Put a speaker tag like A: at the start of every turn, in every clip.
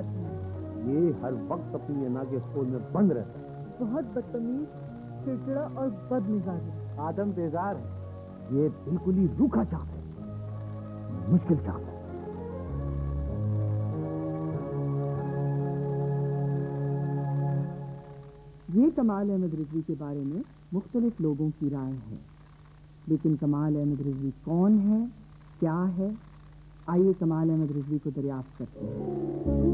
A: आदमी है।
B: ये हर वक्त अपनी अना के स्कूल में बंद रहता है।
A: बहुत बदतमीज चिड़चिड़ा और बदमिजाज है।
B: आदम बेजार है। ये बिल्कुल ही रूखा चाप है। मुश्किल चाप है।
A: ये कमाल अहमद रिजवी के बारे में मुख्तलिफ़ लोगों की राय है। लेकिन कमाल अहमद रिजवी कौन है क्या है? आइए कमाल अहमद रिजवी को दरियाफ्त करते हैं।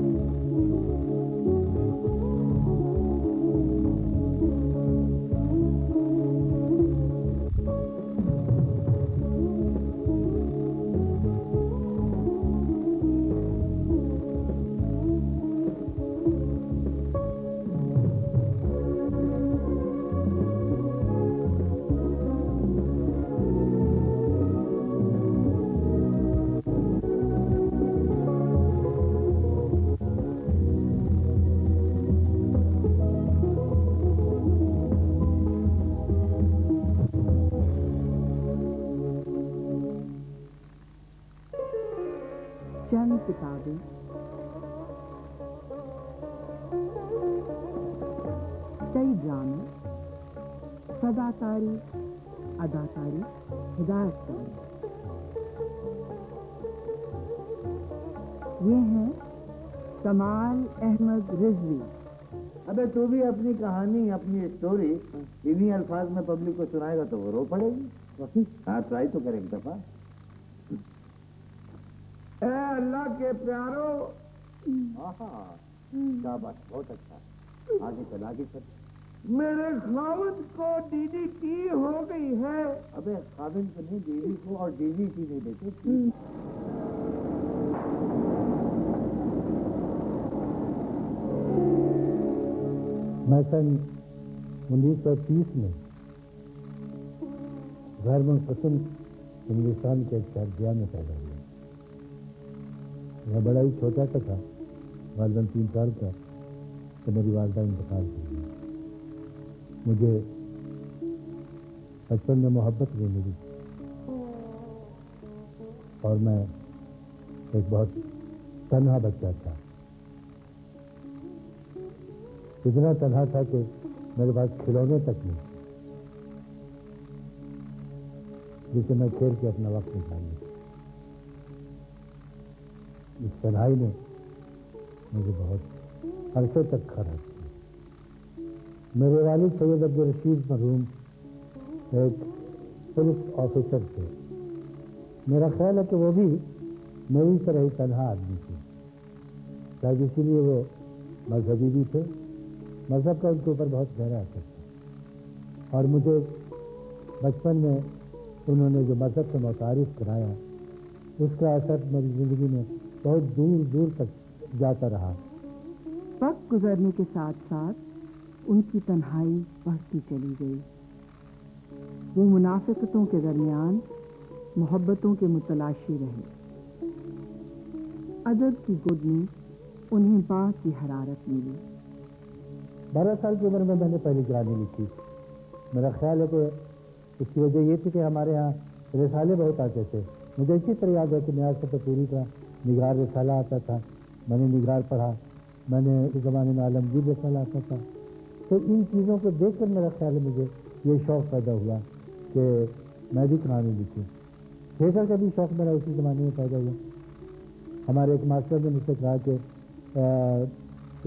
A: कमाल अहमद रिजवी।
C: अबे तू भी अपनी कहानी, अपनी स्टोरी इन्हीं अल्फाज में पब्लिक को सुनाएगा तो वो रो पड़ेगी। हाँ ट्राई तो करे एक दफ़ा।
D: अल्लाह के प्यारो।
B: शाबाश, बहुत अच्छा। आगे चला, आगे चल।
D: मेरे खावत को डीडीटी हो गई है।
C: अबे खाविन को नहीं बीवी को और की नहीं देते
E: मैं सन 1930 में घर में पसंद हिंदुस्तान के शहर में पैदा हुआ। मैं बड़ा ही छोटा सा था वालदन तीन साल का तो मेरी वालदा इंतकाल कर गई मुझे बचपन में मोहब्बत नहीं मिली। और मैं एक बहुत तन्हा बच्चा था। इतना तन्हा था कि मेरे पास खिलौने तक नहीं। जिसे मैं खेल के अपना वक्त निकाल इस तन्हाई ने मुझे बहुत अरसे तक खड़ा किया। मेरे वालिद सैयद अब्दुल रशीद मरहूम एक पुलिस ऑफिसर थे। मेरा ख्याल है कि वो भी मेरी तरह ही तनहा आदमी थे। शायद इसीलिए वो मजहबी भी थे। मज़हब का उनके ऊपर बहुत गहरा असर था। और मुझे बचपन में उन्होंने जो मज़हब से मुतारफ़ कराया, उसका असर मेरी ज़िंदगी में बहुत दूर दूर तक जाता रहा।
A: वक्त गुजरने के साथ साथ उनकी तन्हाई बढ़ती चली गई। वो मुनाफिकतों के दरमियान मोहब्बतों के मुतलाशी रहे। अदब की गुद में उन्हें बात की हरारत मिली।
E: बारह साल की उम्र में मैंने पहली कहानी लिखी। मेरा ख्याल है कि इसकी वजह ये थी कि हमारे यहाँ रिसाले बहुत आते थे। मुझे इसी तरह याद है कि न्याज से पूरी का निगार रिसाला आता था। मैंने निगार पढ़ा। मैंने उस ज़माने में आलमगीर रिसाला आता था। तो इन चीज़ों को देख कर मेरा ख्याल है मुझे ये शौक़ पैदा हुआ कि मैं भी कहानी लिखूँ। थिएटर का भी शौक़ मेरा उसी ज़माने में पैदा हुआ। हमारे एक मास्टर ने मुझसे कहा कि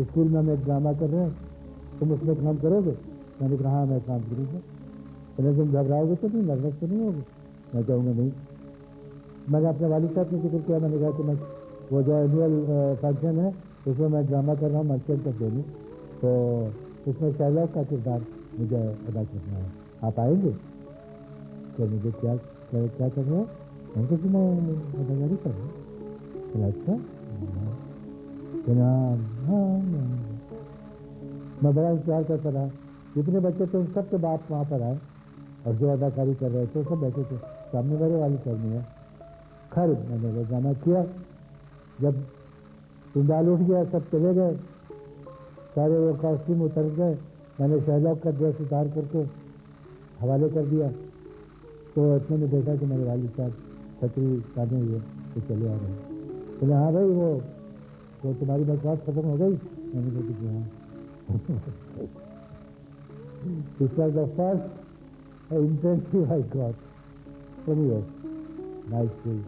E: स्कूल में हम एक ड्रामा कर रहे हैं। तुम उसमें काम करोगे मैंने कहा हाँ मैं काम करूँगा पहले तुम घबराओगे तो नहीं नर्वस तो नहीं होगी मैं कहूँगा नहीं मैंने अपने वालिद साहब ने ज़िक्र किया मैंने कहा कि मैं वो जो एनुअल फ़ंक्शन है उसमें मैं ड्रामा कर रहा हूँ मर्चेंट ऑफ़ डेली तो उसमें शैलॉक का किरदार मुझे अदा करना है आप आएँगे तो मुझे क्या क्या, क्या कर रहे हो मैं कुछ मैं अदाकारी कर रहा हूँ अच्छा हाँ मैं बड़ा इंतज़ार करता रहा। जितने बच्चे थे, उन सब के बाप वहाँ पर आए और जो अदाकारी कर रहे थे, सब बैठे थे। सामने मेरे वाली करनी है। खैर, मैंने वो ड्रामा किया। जब पिंडाल उठ गया, सब चले गए। सारे वो कॉस्ट्यूम उतर गए। मैंने शहलॉक का ड्रेस उतार करके हवाले कर दिया। तो इतने में देखा कि मेरे वाली साहब छतरी काटे हुए तो चले आ रहे हैं। बोले हाँ भाई, वो तो तुम्हारी बकवास खत्म हो गई? मैंने कहा कि हाँ। This was the first intensive I got. Anyway, nice day.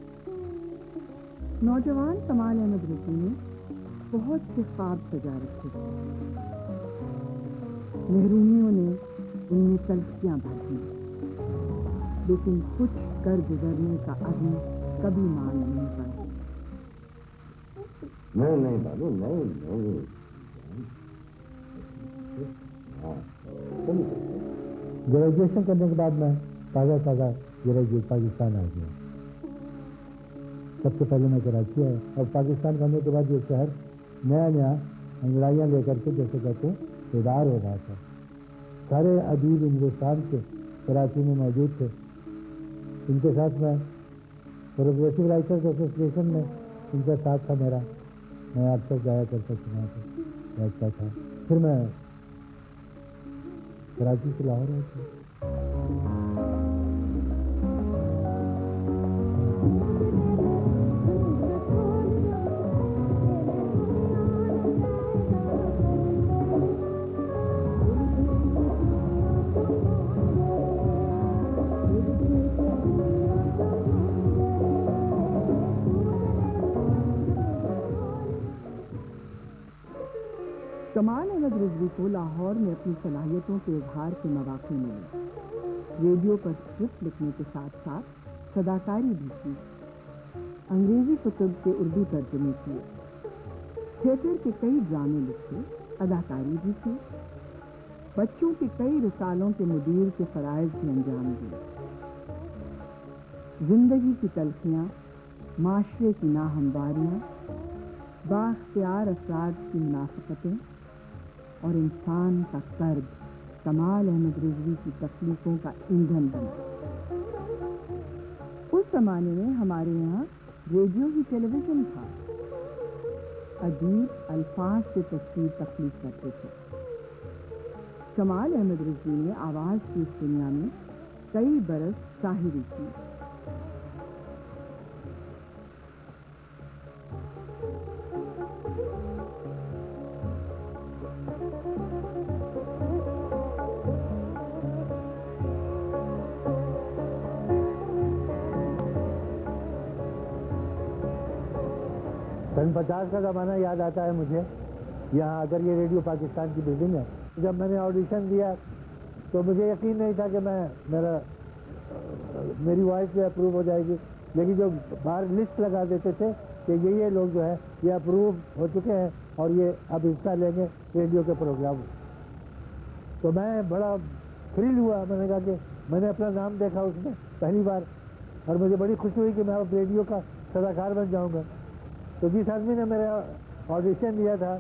A: नौजवान कमाल अहमद रफी ने बहुत से ख्वाब सजा रखे थे महरूमियों ने उनमें तलखियाँ भर दी लेकिन कुछ कर गुजरने का अभी कभी मान नहीं पड़ा
C: नहीं नहीं बाबू नहीं नहीं
E: ग्रेजुएशन करने के बाद मैं ताज़ा ताज़ा ग्रेजुएट पाकिस्तान आ गया। सबसे पहले मैं कराची आया। और पाकिस्तान करने के बाद ये शहर नया नया अंगड़ाइयाँ लेकर के, जैसे कहते हैं बेदार हो रहा था। सारे अदीब हिंदुस्तान के कराची में मौजूद थे। इनके साथ मैं प्रोग्रेसिव राइटर्स एसोसिएशन में इनका साथ था मेरा। मैं अक्सर जाया करता सुना बैठता था। फिर मैं कराची से लाहौर आया
A: को लाहौर में अपनी सलाहियतों के इजहार के मौके मिले रेडियो पर स्क्रिप्ट लिखने के साथ साथ सदाकारी भी की। अंग्रेज़ी कुतुब के उर्दू तर्जमे किए। थिएटर के कई ड्रामे लिखे, अदाकारी भी की। बच्चों के कई रिसालों के मुदीर के फ़रज़ भी अंजाम दिए। ज़िंदगी की तलखियाँ, माशरे की नाहमवारियाँ बाख्तियार अफराद की मुनाफकतें और इंसान का कर्ब कमाल अहमद रिजवी की तकलीफों का ईंधन बना उस जमाने में हमारे यहाँ रेडियो ही टेलीविज़न था। अजीब अल्फाज से तस्वीर तकलीफ़ करते थे। कमाल अहमद रिजवी ने आवाज़ की दुनिया में कई बरस शाहिरी की।
E: पचास का ज़माना याद आता है मुझे। यहाँ अगर ये रेडियो पाकिस्तान की बिल्डिंग है। जब मैंने ऑडिशन दिया तो मुझे यकीन नहीं था कि मैं, मेरा, मेरी वॉइस जो अप्रूव हो जाएगी। लेकिन जो बाहर लिस्ट लगा देते थे कि ये ये लोग जो है, ये अप्रूव हो चुके हैं और ये अब हिस्सा लेंगे रेडियो के प्रोग्राम। तो मैं बड़ा थ्रिल हुआ। मैंने कहा कि मैंने अपना नाम देखा उसमें पहली बार और मुझे बड़ी खुशी हुई कि मैं अब रेडियो का सदाकार बन जाऊँगा। तो जिस आदमी ने मेरा ऑडिशन दिया था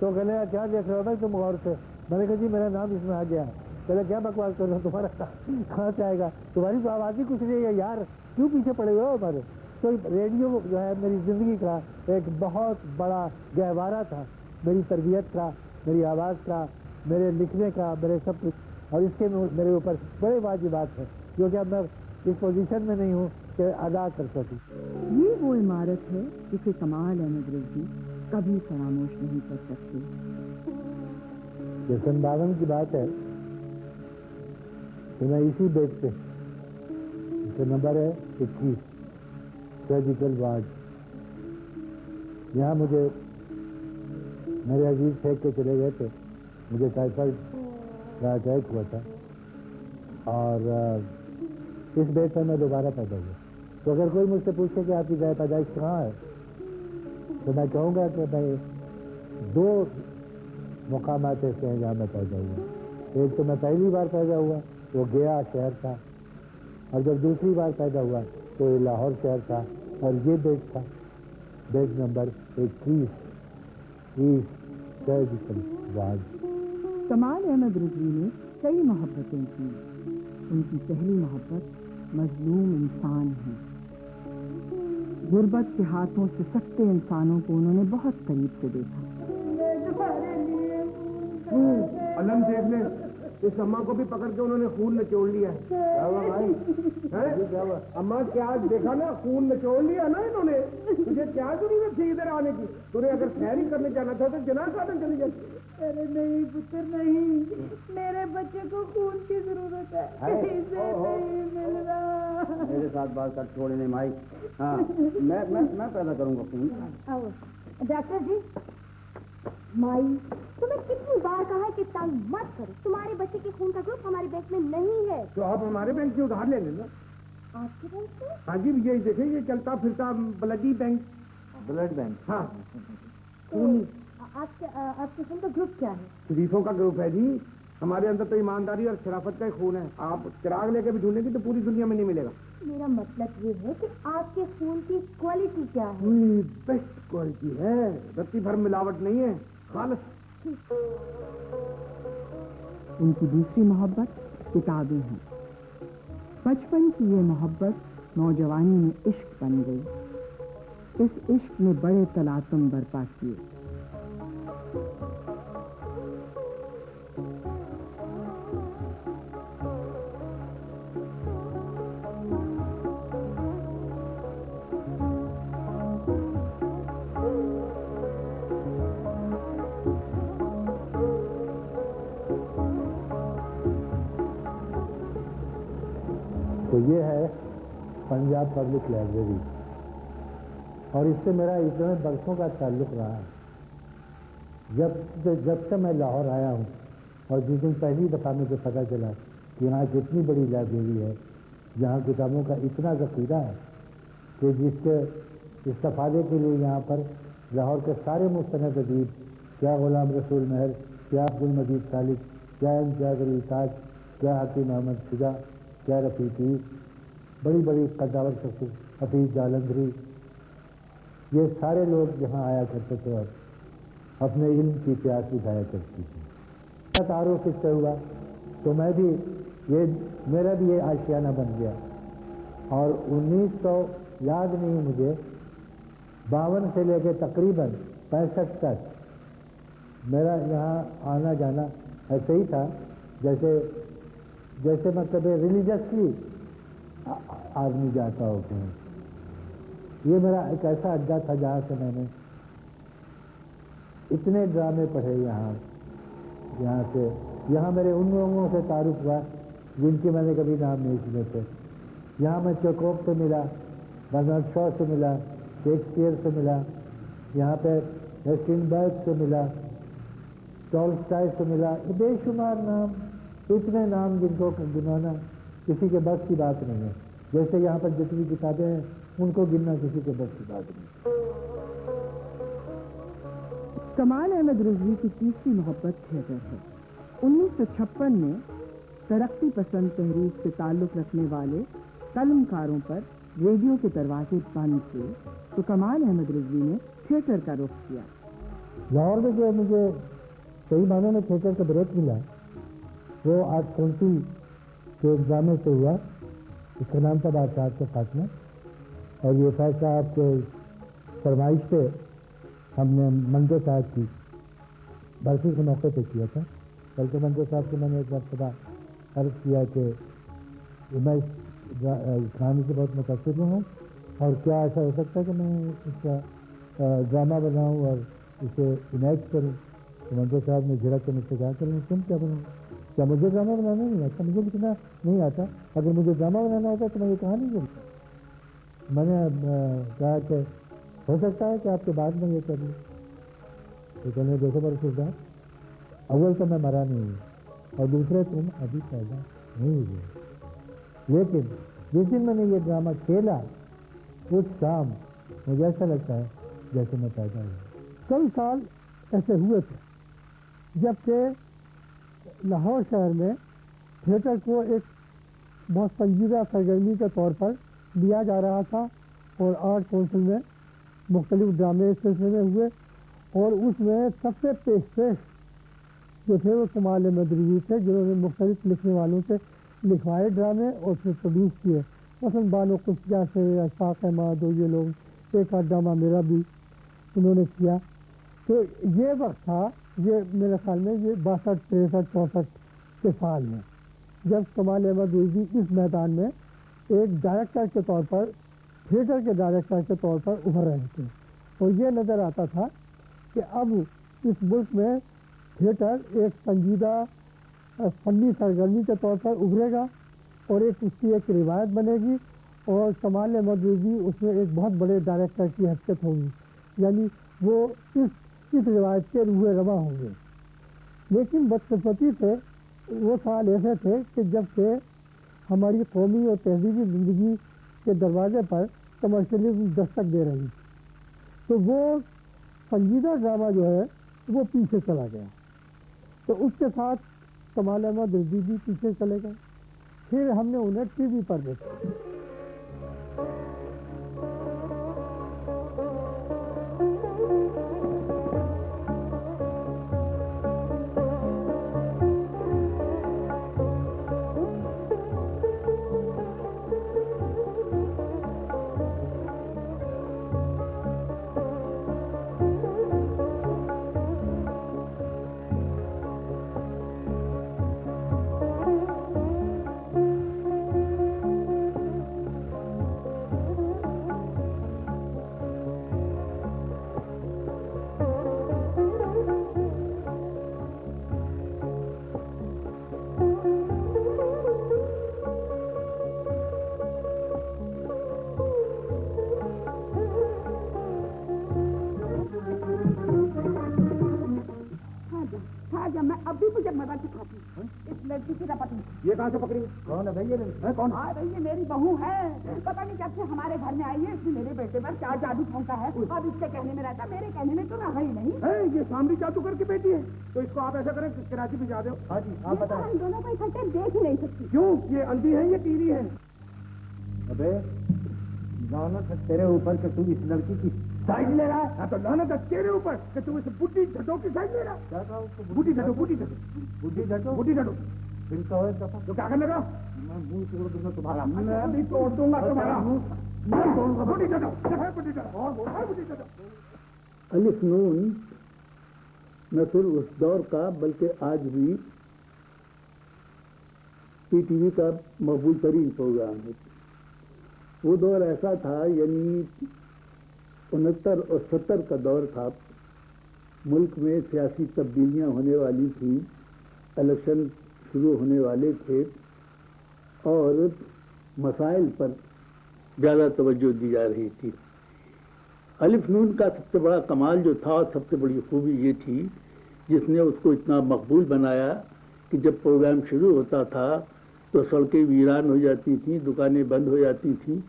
E: तो कहने क्या देख रहे हो भाई तुम गौर से? मैंने कहा, जी, मेरा नाम इसमें आ गया पहले क्या बकवास कर रहे हो? तुम्हारा कहाँ से आएगा? तुम्हारी तो आवाज़ ही कुछ नहीं है यार। क्यों पीछे पड़े हुए हो हमारे? तो रेडियो जो है, मेरी ज़िंदगी का एक बहुत बड़ा गहवारा था। मेरी तरबियत का, मेरी आवाज़ का, मेरे लिखने का, मेरे सब कुछ। और इसके मेरे ऊपर बड़े वाजिबात है। क्योंकि अब मैं इस पोजीशन में नहीं हूँ। कि अदा कर सकूँ।
A: ये वो इमारत है जिसे कमाल अहमद रिजवी कभी फरामोश नहीं कर सकते।
E: ये सन बावन की बात है। तो मैं इसी बेड पे। इसका नंबर है इक्कीस सर्जिकल वार्ड यहाँ मुझे, मेरे अज़ीज़ फेंक के चले गए थे। मुझे टाइफाइड का अटैक हुआ था। और इस बेड पर मैं दोबारा पैदा हुआ। तो अगर कोई मुझसे पूछे कि आपकी गाय पैदाइश कहाँ है तो मैं कहूँगा कि मैं दो मकाम ऐसे हैं जहाँ मैं पैदा हुआ। एक तो मैं पहली बार पैदा हुआ, वो गया शहर था, और जब दूसरी बार पैदा हुआ तो ये लाहौर शहर था, और ये बेड था। बेड नंबर इक्कीस ईस्ट
A: कमाल अहमद रिजवी ने कई मोहब्बतें की। उनकी पहली मोहब्बत मजलूम इंसान है। गुर्बत के हाथों से सख्ते इंसानों को उन्होंने बहुत करीब से देखा।
D: अलम देख ले इस अम्मा को भी पकड़ के उन्होंने खून निचोड़ लिया है।
C: क्या भाई? क्या हुआ?
D: अम्मा क्या देखा ना? खून निचोड़ लिया ना इन्होंने? तुझे क्या ज़रूरत थी इधर आने की? तूने अगर सैरी करने जाना था तो जना साधन चली जाती।
F: अरे नहीं पुत्र नहीं। मेरे बच्चे को खून की ज़रूरत है। इसे नहीं मिल रहा
C: मेरे साथ बात कर छोड़े नहीं माई। हाँ मैं मैं मैं पैदा करूँगा खून।
F: डॉक्टर जी। माई तुम्हें कितनी बार कहा है कि तंग मत करो। तुम्हारे बच्चे के खून का ग्रुप हमारे बैंक में नहीं है।
D: तो आप हमारे बैंक से उधार ले लेना।
F: आपके बैंक से?
D: हाँ जी यही देखे ये चलता फिरता ब्लडी बैंक
C: ब्लड बैंक
D: हाँ।
F: तो आ- आपके आपके का ग्रुप क्या है?
D: शरीफों का ग्रुप है जी। हमारे अंदर तो ईमानदारी और शराफत का ही खून है। आप चिराग लेके भी ढूंढेंगे तो पूरी दुनिया में नहीं मिलेगा।
F: मेरा मतलब ये है कि आपके खून की क्वालिटी क्या है?
D: बेस्ट क्वालिटी है। रत्ती भर मिलावट नहीं है। खालस।
A: उनकी दूसरी मोहब्बत किताबें हैं। बचपन की ये मोहब्बत नौजवानी में इश्क बन गई। इस इश्क ने बड़े तलातम बर्पा किए।
E: ये है पंजाब पब्लिक लाइब्रेरी और इससे मेरा इतने बरसों का ताल्लुक रहा है। जब जब से मैं लाहौर आया हूँ, और जिस दिन पहली दफ़ा मुझे पता चला कि यहाँ कितनी बड़ी लाइब्रेरी है, जहाँ किताबों का इतना ज़ख़ीरा है कि जिसके इस्तेफादे के लिए यहाँ पर लाहौर के सारे मुस्तनद अदीब क्या गुलाम रसूल महर, क्या अब्दुल मजीद सालिक क्या इम्तियाज़ ताज, क्या हकीम अहमद फिजा क्या रफ़ी बड़ी बड़ी कदावर शख्स हफीज़ जालंधरी। ये सारे लोग यहाँ आया करते थे और अपने इल्म की प्यास बुझाया करती थी। तारुफ इससे हुआ तो मैं भी ये, मेरा भी ये आशियाना बन गया। और 1900 याद नहीं मुझे, बावन से लेकर तकरीबन पैंसठ तक मेरा यहाँ आना जाना ऐसे ही था, जैसे जैसे मतलब रिलीजियसली आदमी जाता हो कहीं। ये मेरा एक ऐसा अड्डा था जहाँ से मैंने इतने ड्रामे पढ़े यहाँ यहाँ से। यहाँ मेरे उन लोगों से तारुफ हुआ जिनके मैंने कभी नाम नहीं सुने थे। यहाँ मैं चकोप से मिला, बर्नार्ड शॉ से मिला, शेक्सपियर से मिला, यहाँ पे हेस्टिंगबर्ग से मिला टॉलस्टाई से मिला बेशुमार नाम। इतने नाम जिनको गिनाना किसी के बस की बात नहीं है। जैसे यहाँ पर जितनी किताबें हैं उनको गिनना किसी के बस की बात नहीं।
A: कमाल अहमद रिजवी की तीसरी मोहब्बत थिएटर है। 1956 में तरक्की पसंद तहरीक से ताल्लुक़ रखने वाले कलमकारों पर रेडियो के दरवाजे बंद थे तो कमाल अहमद रिजवी ने थिएटर का रुख किया।
E: लाहौर में जो मुझे सही मानों में थिएटर का ब्रेक मिला वो आर्ट काउंसिल के एग्जामे से हुआ? इसका नाम था बादशाह के खात्मा। और ये फैसला आपके फरमाइश पे हमने मंदो साहब की बरसी के मौके पे किया था। बल्कि मंदो साहब से मैंने एक बार मरतबा अर्ज़ किया कि मैं इस कहानी से बहुत मुतासर हूँ। और क्या ऐसा हो सकता है कि मैं इसका ड्रामा बनाऊँ और इसे इनैक्ट करूँ? तो मंदो साहब ने झिड़क के मुझसे कहा कि तुम क्या बनाऊँ? क्या मुझे ड्रामा बनाना नहीं आता? मुझे लिखना नहीं आता। अगर मुझे ड्रामा बनाना होता तो मैं ये कहानी बोलता मैंने कहा कि हो सकता है कि आपके बाद में ये कर लूँ। तो कहने, देखो मेरे सुधार अव्वल तो मैं मरा नहीं हूँ, और दूसरे तुम अभी पैदा नहीं हुए लेकिन जिस दिन मैंने ये ड्रामा खेला, उस शाम मुझे ऐसा लगता है जैसे मैं पैदा हुआ
G: कई साल ऐसे हुए थे जबकि लाहौर शहर में थिएटर को एक बहुत संजीदा सरगर्मी के तौर पर लिया जा रहा था और आर्ट काउंसिल में मुख्तलिफ़ ड्रामे इस सिलसिले में हुए और उसमें सबसे पेश पेश जो थे वो कमाल मदरवी थे, जिन्होंने मुख्तलिफ़ लिखने वालों से लिखवाए ड्रामे और फिर प्रोड्यूस किए। मसलन बानो कुफ्तिया से, अशफाक अहमद और ये लोग, एक आध ड्रामा मेरा भी उन्होंने किया। तो ये वक्त था ये मेरे ख्याल में ये बासठ, तिरसठ, चौंसठ के साल में। जब कमाल अहमद रिजवी इस मैदान में, एक डायरेक्टर के तौर पर थिएटर के डायरेक्टर के तौर पर उभर रहे थे। और ये नज़र आता था कि अब इस मुल्क में थिएटर एक संजीदा फनी सरगर्मी के तौर पर उभरेगा और एक उसकी एक रिवायत बनेगी और कमाल अहमद रिजवी उसमें एक बहुत बड़े डायरेक्टर की हैसियत होगी। यानी वो इस इस रिवायत के रूए रवा होंगे। लेकिन बदकिस्मती से वो साल ऐसे थे कि जब से हमारी कौमी और तहजीबी ज़िंदगी के दरवाजे पर कमर्शलिज्म दस्तक दे रही तो वो संजीदा ड्रामा जो है, वो पीछे चला गया। तो उसके साथ कमाल अहमद रिजवी भी पीछे चले गए। फिर हमने उन्हें टीवी पर देखा।
F: है
B: भैया
D: है कौन?
F: हाँ भाई ये मेरी बहू है। पता नहीं कैसे हमारे घर में आई है इसने मेरे बेटे पर क्या जादू फौंका है। अब इसके कहने में रहता मेरे कहने में तो रहा ही नहीं।
D: है ये सामरी जादूगर की बेटी है। तो इसको आप ऐसा करें कि कराची भिजा दो
B: हाँ? जी आप
F: तो
B: बताएँ।
F: हम दोनों को इकट्ठे देख ही नहीं सकती।
D: क्यों? ये अंधी है ये टीवी है?
B: अबे लानत है तेरे ऊपर कि तू इस लड़की की साइड ले रहा है?
D: हाँ तो लानत है तेरे ऊपर कि तू इस बुढ़ी झटो की साइड ले रहा
B: क्या कहा उसको?
D: बुढ़ी झटो बुढ़ी झटो।
B: बुद्धि झटो?
D: बुढ़ी झटो।
B: फिर कहो एक दफ़ा
D: तो क्या करने का?
B: मैं मुँह तोड़ दूँगा तुम्हारा।
D: मैं भी तोड़ दूँगा तुम्हारा।
E: अलिफ नून न सिर्फ़ उस दौर का बल्कि आज भी पीटीवी का मकबूल तरीन प्रोग्राम है। वो दौर ऐसा था यानी उनहत्तर और सत्तर का दौर था। मुल्क में सियासी तब्दीलियाँ होने वाली थी। इलेक्शन शुरू होने वाले थे और मसाइल पर ज़्यादा तवज्जो दी जा रही थी। अलिफ नून का सबसे बड़ा कमाल जो था और सबसे बड़ी खूबी ये थी, जिसने उसको इतना मकबूल बनाया कि जब प्रोग्राम शुरू होता था तो सड़कें वीरान हो जाती थीं, दुकानें बंद हो जाती थीं,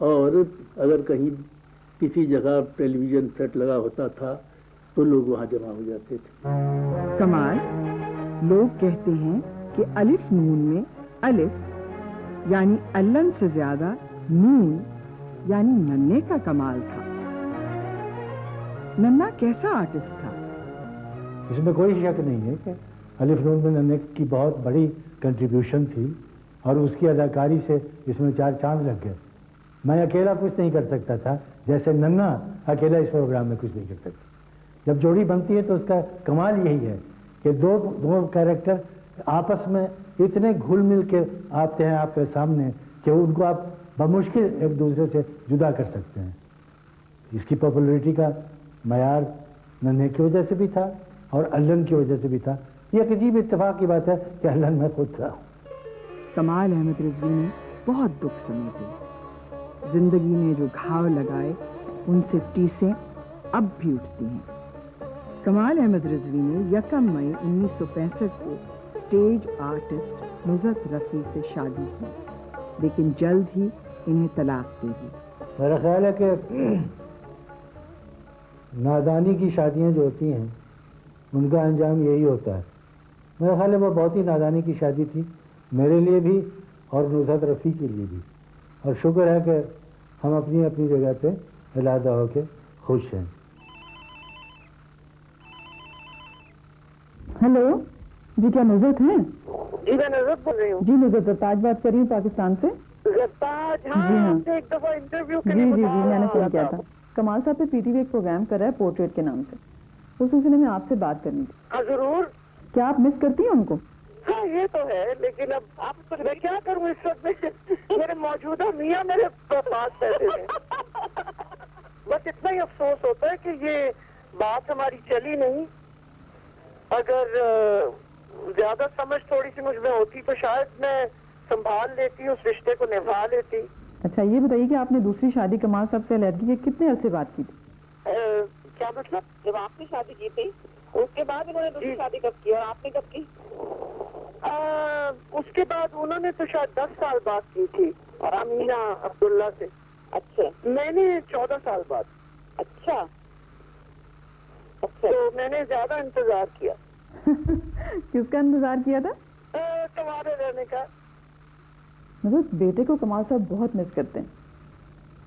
E: और अगर कहीं किसी जगह टेलीविज़न सेट लगा होता था तो लोग वहाँ जमा हो जाते थे।
A: कमाल। लोग कहते हैं कि अलिफ नून में अलिफ, यानी अल्लन से ज़्यादा नून, यानी नन्हे का कमाल था। नन्ना कैसा आर्टिस्ट था?
E: इसमें कोई शक नहीं है कि अलिफ नून में नन्हे की बहुत बड़ी कंट्रीब्यूशन थी और उसकी अदाकारी से इसमें चार चाँद लग गए। मैं अकेला कुछ नहीं कर सकता था, जैसे नन्ना अकेला इस प्रोग्राम में कुछ नहीं कर सकता। जब जोड़ी बनती है तो उसका कमाल यही है कि दो दो कैरेक्टर आपस में इतने घुल मिल के आते हैं आपके सामने कि उनको आप बमुश्किल एक दूसरे से जुदा कर सकते हैं। इसकी पॉपुलैरिटी का मैार नन्हे की वजह से भी था और अल्लन की वजह से भी था। ये एक अजीब इत्तेफाक की बात है कि अल्लन में खुद था
A: कमाल अहमद रिजवी ने बहुत दुख समेटे। ज़िंदगी ने जो घाव लगाए, उनसे टीसें अब भी उठती हैं। कमाल अहमद रिजवी ने यकम मई 1965 को स्टेज आर्टिस्ट नुजरत रफ़ी से शादी की लेकिन जल्द ही इन्हें तलाक दे दी।
E: मेरा ख्याल है कि नादानी की शादियाँ जो होती हैं उनका अंजाम यही होता है। मेरा ख्याल है वो बहुत ही नादानी की शादी थी मेरे लिए भी और नुसरत रफ़ी के लिए भी। और शुक्र है कि हम अपनी अपनी जगह पे इलादा होके खुश हैं।
A: हेलो? जी क्या नुजरत है
H: जी मैं नज़र बोल रही हूँ।
A: जी नुजरत आज बात कर रही हूँ पाकिस्तान से।
H: हाँ
A: जी हाँ।
H: एक दफ़ा इंटरव्यू
A: जी जी जी मैंने फ़ोन किया था। कमाल साहब पे पीटीवी एक प्रोग्राम कर रहा है पोर्ट्रेट के नाम से। उस सिलसिले में आपसे बात करनी थी।
H: हाँ ज़रूर।
A: क्या आप मिस करती हैं उनको?
H: हाँ ये तो है लेकिन अब आप तो मैं क्या करूँ इस वक्त में? मेरे मौजूदा मियाँ मेरे पास पैसे हैं। बस इतना ही अफसोस होता है कि ये बात हमारी चली नहीं। अगर ज़्यादा समझ थोड़ी सी मुझमें होती तो शायद मैं संभाल लेती उस रिश्ते को निभा लेती।
I: अच्छा ये बताइए कि आपने दूसरी शादी कमाल साहब से अलहदगी के कितने अरसे बात की थी?
H: क्या मतलब? जब आपने शादी की थी उसके बाद उन्होंने दूसरी शादी कब की और आपने कब की? अ, उसके बाद उन्होंने तो शायद दस साल बात की थी और अमीना अब्दुल्ला से। अच्छा। मैंने चौदह साल बाद। अच्छा। अच्छा। तो मैंने ज़्यादा इंतज़ार किया।
I: किसका इंतज़ार किया था?
H: तुम्हारे रहने का।
I: मतलब बेटे को कमाल साहब बहुत मिस करते हैं।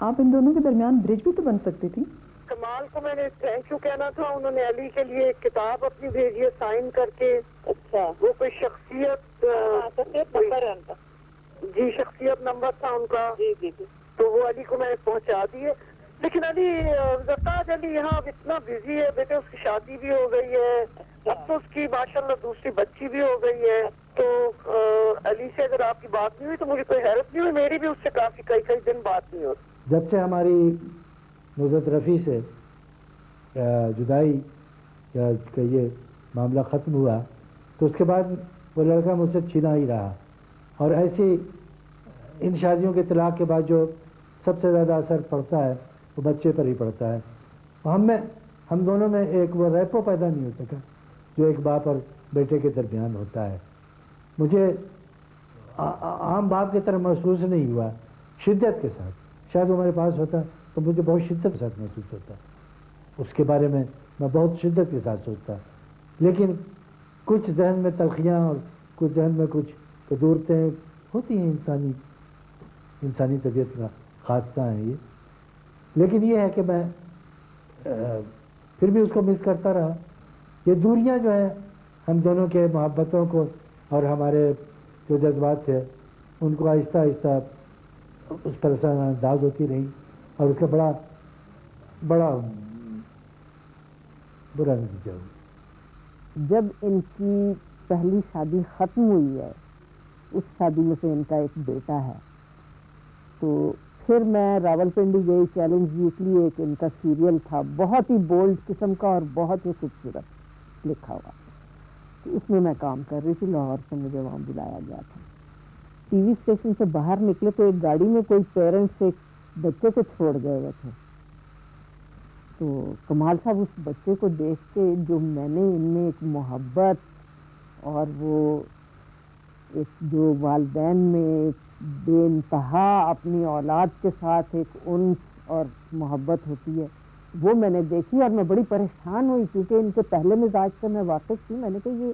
I: आप इन दोनों के दरमियान ब्रिज भी तो बन सकती थी।
H: कमाल को मैंने थैंक यू कहना था। उन्होंने अली के लिए एक किताब अपनी भेजी है साइन करके। अच्छा। वो कोई शख्सियत नंबर जी शख्सियत नंबर था उनका। जी जी जी। तो वो अली को मैंने पहुँचा दिए। लेकिन अली जरताज अली यहाँ अब इतना बिज़ी है बेटे उसकी शादी भी हो गई है अब तो उसकी माशाल्लाह दूसरी बच्ची भी हो गई है। तो अ, अली से अगर आपकी बात नहीं हुई तो मुझे कोई हैरत नहीं हुई मेरी भी उससे काफ़ी कई कई दिन बात नहीं होती
E: जब से हमारी नुजरत रफ़ी से जुदाई या कहिए मामला ख़त्म हुआ तो उसके बाद वो लड़का मुझसे छीना ही रहा। और ऐसी इन शादियों के तलाक के बाद जो सबसे ज़्यादा असर पड़ता है वो बच्चे पर ही पड़ता है। और हम में, हम दोनों में एक वो रैपो पैदा नहीं हो सका, जो एक बाप और बेटे के दरमियान होता है। मुझे आम बाप की तरह महसूस नहीं हुआ, शिद्दत के साथ। शायद वो मेरे पास होता तो मुझे बहुत शिद्दत के साथ महसूस होता। उसके बारे में मैं बहुत शिद्दत के साथ सोचता। लेकिन कुछ जहन में तलखियाँ और कुछ जहन में कुछ कदूरतें होती हैं इंसानी इंसानी तबीयत का खासा है ये। लेकिन ये है कि मैं अ, फिर भी उसको मिस करता रहा। ये दूरियाँ जो हैं हम दोनों के मोहब्बतों को और हमारे जो जज्बात थे उनको आहिस्ता आहिस्ता उस पर असरअंदाज होती रही और उसका बड़ा बड़ा बुरा नतीजा हुआ।
J: जब इनकी पहली शादी खत्म हुई है उस शादी में से इनका एक बेटा है तो फिर मैं रावलपिंडी गई चैलेंज वीकली लिए एक इनका सीरियल था। बहुत ही बोल्ड किस्म का और बहुत ही खूबसूरत लिखा हुआ। तो उसमें मैं काम कर रही थी, लाहौर से मुझे वहाँ बुलाया गया था। टीवी स्टेशन से बाहर निकले तो एक गाड़ी में कोई पेरेंट्स एक बच्चे को छोड़ गए हुए थे। तो कमाल साहब, उस बच्चे को देख के जो मैंने इनमें एक मोहब्बत और वो एक जो वालदेन में एक बेनतहा अपनी औलाद के साथ एक उन और मोहब्बत होती है। वो मैंने देखी और मैं बड़ी परेशान हुई, क्योंकि इनके पहले मिजाज से मैं वाकिफ थी। मैंने कहा, ये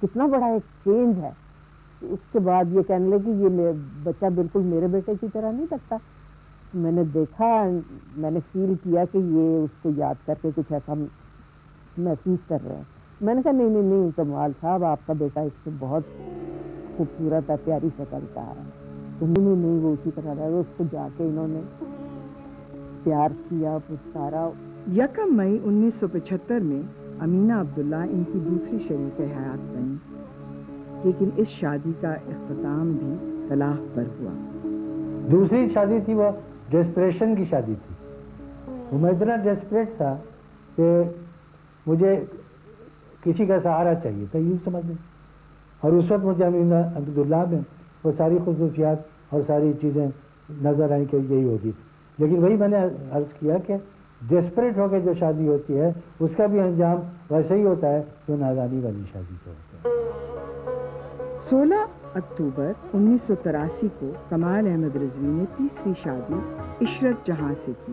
J: कितना बड़ा एक चेंज है। उसके बाद ये कहने लगी, ये मेरा बच्चा बिल्कुल मेरे बेटे की तरह नहीं लगता। मैंने देखा, मैंने फील किया कि ये उसको याद करके कुछ ऐसा महसूस कर रहे हैं। मैंने कहा, नहीं नहीं नहीं, कमाल साहब, आपका बेटा इससे बहुत खूबसूरत है प्यारी शक्ल का है। तो नहीं नहीं नहीं वो उसी तरह रहा उसको जाके इन्होंने प्यार किया पुचकारा
A: यकम मई 1975 में अमीना अब्दुल्ला इनकी दूसरी शरीक हयात बनी। लेकिन इस शादी का अख्ताम भी तलाक पर हुआ।
E: दूसरी शादी थी वो डेस्परेशन की शादी थी। वो मैं इतना डेस्परेट था कि मुझे किसी का सहारा चाहिए था यूँ समझ लें। और उस वक्त मुझे अमीना अब्दुल्ला में वो सारी खसूसियात और सारी चीज़ें नज़र आई कि यही होगी लेकिन वही मैंने अर्ज़ किया कि डेस्परेट होकर जो शादी होती है उसका भी अंजाम वैसे ही होता है जो नादानी वाली शादी का होता है।
A: 16 अक्टूबर उन्नीस को कमाल अहमद रिजवी ने तीसरी शादी इशरत जहाँ से की।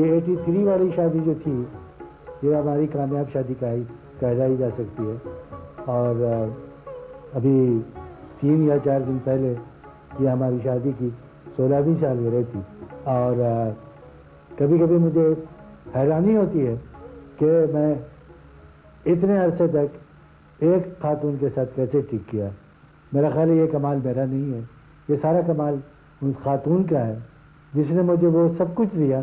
E: ये 83 वाली शादी जो थी ये हमारी कामयाब शादी कही कहलाई जा सकती है। और अभी तीन या चार दिन पहले ये हमारी शादी की सोलहवीं साल रही थी और कभी कभी मुझे हैरानी होती है कि मैं इतने अरसे तक एक खातून के साथ कैसे ठीक किया। मेरा ख्याल ये कमाल मेरा नहीं है। ये सारा कमाल उस खातून का है, जिसने मुझे वो सब कुछ दिया,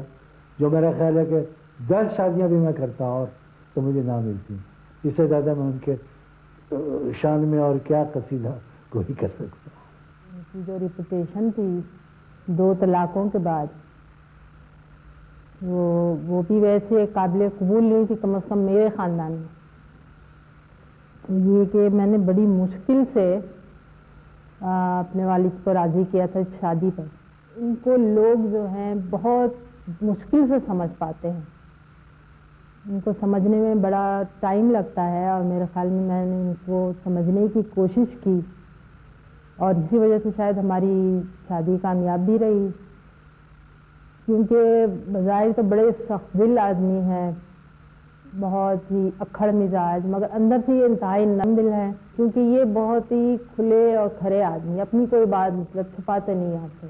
E: जो मेरा ख्याल है कि दस शादियाँ भी मैं करता और तो मुझे ना मिलती। इससे ज़्यादा मैं उनके शान में और क्या कसीदा कोई कर सकता।
K: उनकी जो रिपुटेशन थी दो तलाकों के बाद वो वो भी वैसे काबिल कबूल नहीं थी कम अज़ कम मेरे ख़ानदान में। तो ये कि मैंने बड़ी मुश्किल से आ, अपने वालिद को राज़ी किया था शादी पर। इनको लोग जो हैं बहुत मुश्किल से समझ पाते हैं। उनको समझने में बड़ा टाइम लगता है और मेरे ख्याल में मैंने उनको समझने की कोशिश की। और इसी वजह से शायद हमारी शादी कामयाब भी रही। क्योंकि बज़ाहिर तो बड़े सख्त दिल आदमी है, बहुत ही अखड़ मिजाज, मगर अंदर से ये इंतहाई नम दिल है, क्योंकि ये बहुत ही खुले और खरे आदमी, अपनी कोई बात मतलब छुपाते नहीं आते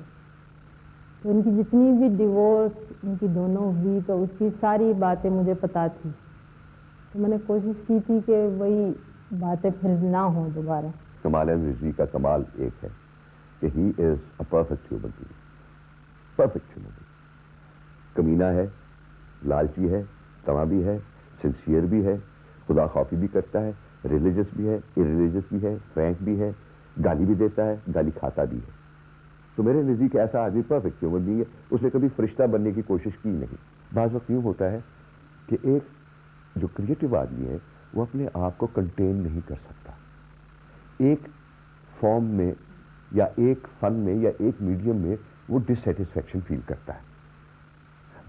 K: तो इनकी जितनी भी डिवोर्स इनकी दोनों हुई तो उसकी सारी बातें मुझे पता थी। तो मैंने कोशिश की थी कि वही बातें फिर ना हों दोबारा।
L: कमाल रिजवी का कमाल एक है कि he is a perfect human being perfect human being कमीना है, लालची है तमा भी है सिंसियर भी है, खुदा खौफी भी करता है रिलीजियस भी है इरिलीजियस भी है फ्रैंक भी है, गाली भी देता है, गाली खाता भी है। तो मेरे नज़दीक ऐसा आदमी परफेक्ट ह्यूमन बीइंग है, उसने कभी फरिश्ता बनने की कोशिश की नहीं। बाज़ वक्त यूँ होता है कि एक जो क्रिएटिव आदमी है, वो अपने आप को कंटेन नहीं कर सकता। एक फॉर्म में या एक फन में या एक मीडियम में वो डिससेटिस्फैक्शन फील करता है।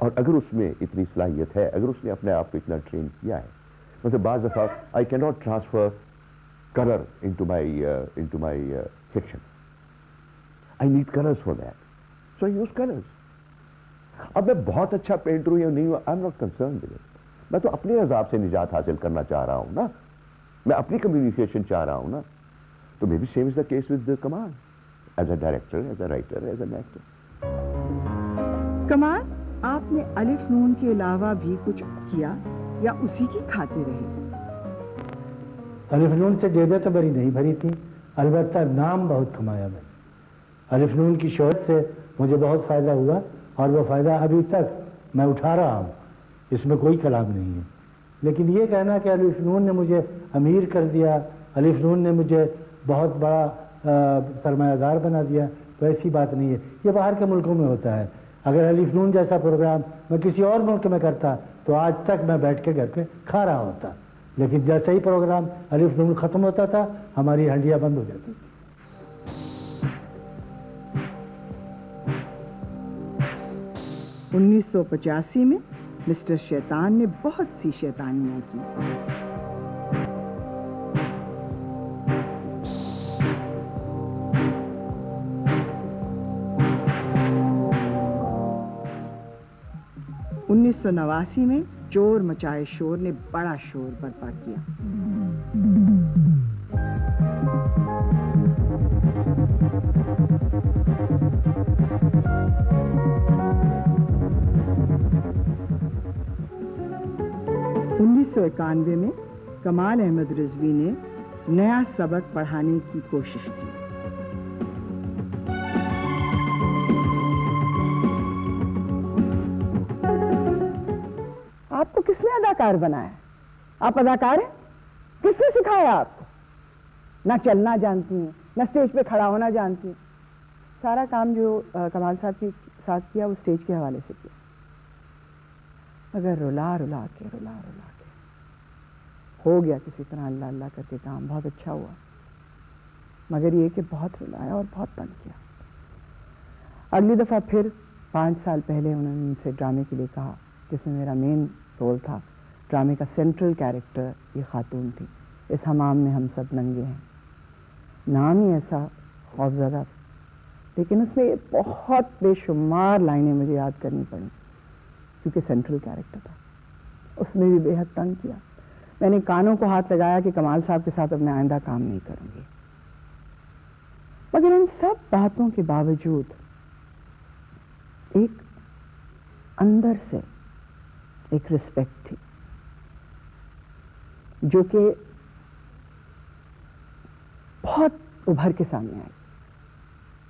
L: और अगर उसमें इतनी सलाहियत है, अगर उसने अपने आप को इतना ट्रेन किया है मतलब बाज दफ़ा I can not transfer colour in to my in to my fiction I need colours for that so I use colours अब मैं बहुत अच्छा पेंटर हूँ या नहीं हूँ I am not concern with मैं तो अपने अजाब से निजात हासिल करना चाह रहा हूँ ना। मैं अपनी कम्युनिकेशन चाह रहा हूँ ना। तो maybe same is the case with Kamal as a director as a writer as an actor
M: Kamal आपने अलिफ नून के अलावा भी कुछ किया या उसी की खाते रहे?
E: अलिफ नून से जेबें तो बड़ी नहीं भरी थी। अलबत्ता नाम बहुत कमाया मैंने। अलिफ नून की शोहरत से मुझे बहुत फ़ायदा हुआ और वो फ़ायदा अभी तक मैं उठा रहा हूँ। इसमें कोई कलाम नहीं है। लेकिन ये कहना कि अलिफ नून ने मुझे अमीर कर दिया अलिफ नून ने मुझे बहुत बड़ा सरमायादार बना दिया तो ऐसी बात नहीं है। ये बाहर के मुल्कों में होता है। अगर अलिफ नून जैसा प्रोग्राम मैं किसी और मुल्क में करता तो आज तक मैं बैठ के घर पे खा रहा होता। लेकिन जैसे ही प्रोग्राम अलिफ नून ख़त्म होता था, हमारी हंडियाँ बंद हो जाती। थी
M: 1985 में मिस्टर शैतान ने बहुत सी शैतानियाँ की। उन्नीस सौ नवासी में चोर मचाए शोर ने बड़ा शोर बर्पा किया। उन्नीस सौ इक्यानवे में कमाल अहमद रिजवी ने नया सबक पढ़ाने की कोशिश की।
A: आपको किसने अदाकार बनाया? आप अदाकार हैं? किसने सिखाया आपको? ना चलना जानती हैं ना स्टेज पे खड़ा होना जानती हैं। सारा काम जो आ, कमाल साहब के साथ किया वो स्टेज के हवाले से किया। मगर रुला रुला के रुला रुला के। हो गया किसी तरह अल्लाह अल्लाह करके काम बहुत अच्छा हुआ। मगर ये कि बहुत रुलाया और बहुत तंग किया। अगली दफ़ा फिर पाँच साल पहले उन्होंने मुझसे ड्रामे के लिए कहा जिसमें मेरा मेन रोल था। ड्रामे का सेंट्रल कैरेक्टर ये खातून थी। इस हमाम में हम सब नंगे हैं। नाम ही ऐसा खौफजदा लेकिन उसमें बहुत बेशुमार लाइनें मुझे याद करनी पड़ी, क्योंकि सेंट्रल कैरेक्टर था। उसने भी बेहद तंग किया। मैंने कानों को हाथ लगाया कि कमाल साहब के साथ अब मैं आइंदा काम नहीं करूँगी। मगर इन सब बातों के बावजूद एक अंदर से एक रिस्पेक्ट थी, जो कि बहुत उभर के सामने आई।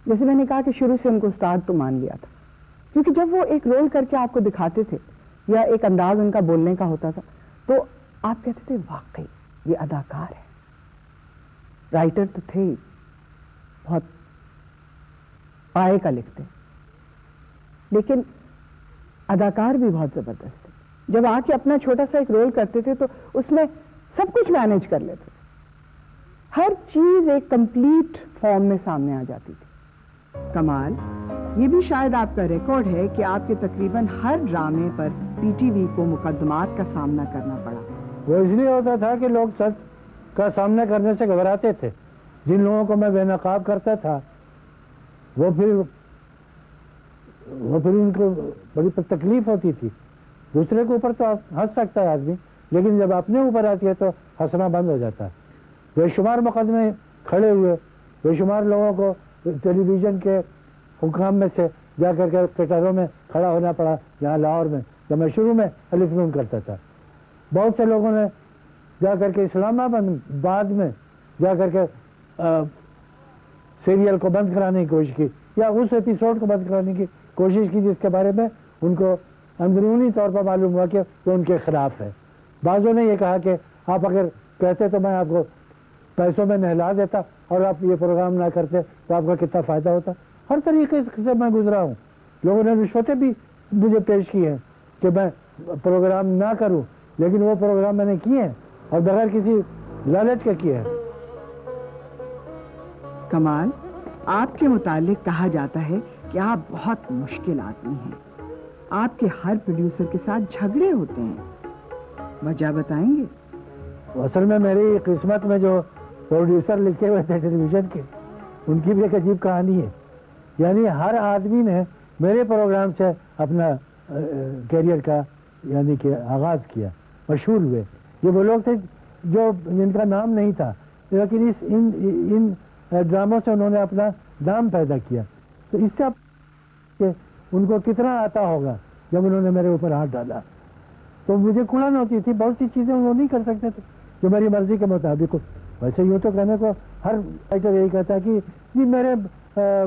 A: जैसे मैंने कहा कि शुरू से उनको उस्ताद तो मान लिया था, क्योंकि जब वो एक रोल करके आपको दिखाते थे, या एक अंदाज उनका बोलने का होता था तो आप कहते थे, वाकई, ये अदाकार है।
M: राइटर तो थे ही, बहुत पाए का लिखते। लेकिन अदाकार भी बहुत ज़बरदस्त जब आके अपना छोटा सा एक रोल करते थे तो उसमें सब कुछ मैनेज कर लेते थे। हर चीज़ एक कंप्लीट फॉर्म में सामने आ जाती थी। कमाल, ये भी शायद आपका रिकॉर्ड है कि आपके तकरीबन हर ड्रामे पर पीटीवी को मुकदमात का सामना करना पड़ा।
E: वो इसलिए होता था कि लोग सच का सामना करने से घबराते थे। जिन लोगों को मैं बेनकाब करता था, वो फिर वो फिर उनको बड़ी तकलीफ़ होती थी। दूसरे के ऊपर तो हंस सकता है आदमी, लेकिन जब अपने ऊपर आती है तो हंसना बंद हो जाता है। बेशुमार मुकदमे खड़े हुए, बेशुमार लोगों को टेलीविज़न के हुकाम में से जा करके कटारों में खड़ा होना पड़ा, यहाँ लाहौर में, जब मैं शुरू में अलिफनून करता था। बहुत से लोगों ने जा करके इस्लामाबाद बाद में जा करके सीरियल को बंद कराने की कोशिश की, या उस एपिसोड को बंद कराने की कोशिश की जिसके बारे में उनको अंदरूनी तौर पर मालूम हुआ कि वो उनके खिलाफ है। बाजों ने ये कहा कि आप अगर कहते तो मैं आपको पैसों में नहला देता और आप ये प्रोग्राम ना करते तो आपका कितना फ़ायदा होता। हर तरीके से मैं गुजरा हूँ। लोगों ने रिश्वतें भी मुझे पेश की हैं कि मैं प्रोग्राम ना करूँ, लेकिन वो प्रोग्राम मैंने किए हैं और बगैर किसी लालच के किए हैं।
M: कमाल, आपके मुतालिक कहा जाता है कि आप बहुत मुश्किल आदमी हैं। आपके हर प्रोड्यूसर के साथ झगड़े होते हैं। वजह बताएँगे।
E: असल में मेरी किस्मत में जो प्रोड्यूसर लिखे हुए थे टेलीविज़न के, उनकी भी एक अजीब कहानी है। यानी हर आदमी ने मेरे प्रोग्राम से अपना करियर का, यानी कि आगाज़ किया, मशहूर हुए। ये वो लोग थे जो जिनका नाम नहीं था, लेकिन इस, इन इन ड्रामों से उन्होंने अपना नाम पैदा किया। तो इससे कि उनको कितना आता होगा जब उन्होंने मेरे ऊपर हाथ डाला। तो मुझे कुड़न होती थी बहुत सी चीज़ें वो नहीं कर सकते थे। जो मेरी मर्ज़ी के मुताबिक हो। वैसे यूँ तो कहने को हर राइटर यही कहता है कि जी मेरे आ,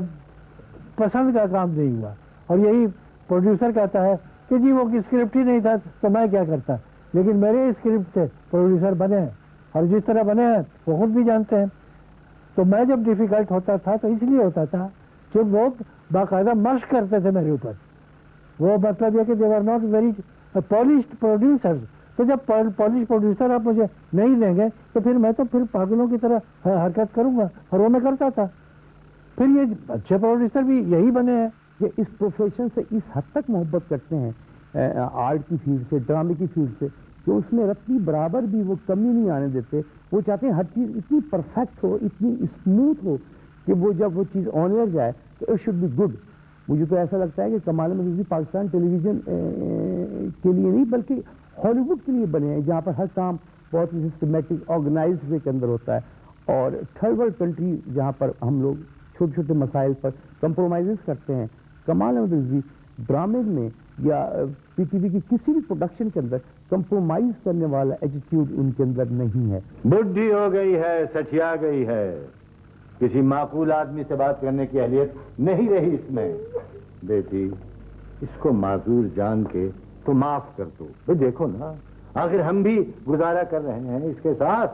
E: पसंद का काम नहीं हुआ। और यही प्रोड्यूसर कहता है कि जी वो स्क्रिप्ट ही नहीं था तो मैं क्या करता? लेकिन मेरे स्क्रिप्ट से प्रोड्यूसर बने हैं। और जिस तरह बने हैं वो खुद भी जानते हैं। तो मैं जब डिफ़िकल्ट होता था तो इसलिए होता था कि वो बाकायदा मश्क करते थे मेरे ऊपर। वो मतलब ये कि they were not very polish producers तो जब पॉलिश प्रोड्यूसर आप मुझे नहीं देंगे तो फिर मैं तो फिर पागलों की तरह हरकत करूँगा, और वो मैं करता था। फिर ये अच्छे प्रोड्यूसर भी यही बने हैं।
B: कि इस प्रोफेशन से इस हद तक मोहब्बत करते हैं आर्ट की फ़ील्ड से ड्रामे की फ़ील्ड से, कि उसमें रत्ती बराबर भी वो कमी नहीं आने देते। वो चाहते हैं हर चीज़ इतनी परफेक्ट हो, इतनी स्मूथ हो, कि वो जब वो चीज़ ऑन एयर जाए तो इट शुड बी गुड मुझे तो ऐसा लगता है कि कमाल मजीदी पाकिस्तान टेलीविज़न के लिए नहीं, बल्कि हॉलीवुड के लिए बने हैं, जहाँ पर हर काम बहुत ही सिस्टमेटिक ऑर्गेनाइज वे के अंदर होता है। और थर्ड वर्ल्ड कंट्री जहाँ पर हम लोग छोटे छोटे मसाइल पर कंप्रोमाइज़ करते हैं। कमाल अहमद रिजवी ड्रामे में या पीटीवी की किसी भी प्रोडक्शन के अंदर कंप्रोमाइज करने वाला एटीट्यूड उनके अंदर नहीं है।
C: बुद्धि हो गई है, सठिया गई है। किसी माकूल आदमी से बात करने की अहलियत नहीं रही इसमें। बेटी इसको माजूर जान के तो माफ़ कर दो। भाई देखो ना आखिर हम भी गुजारा कर रहे हैं इसके साथ।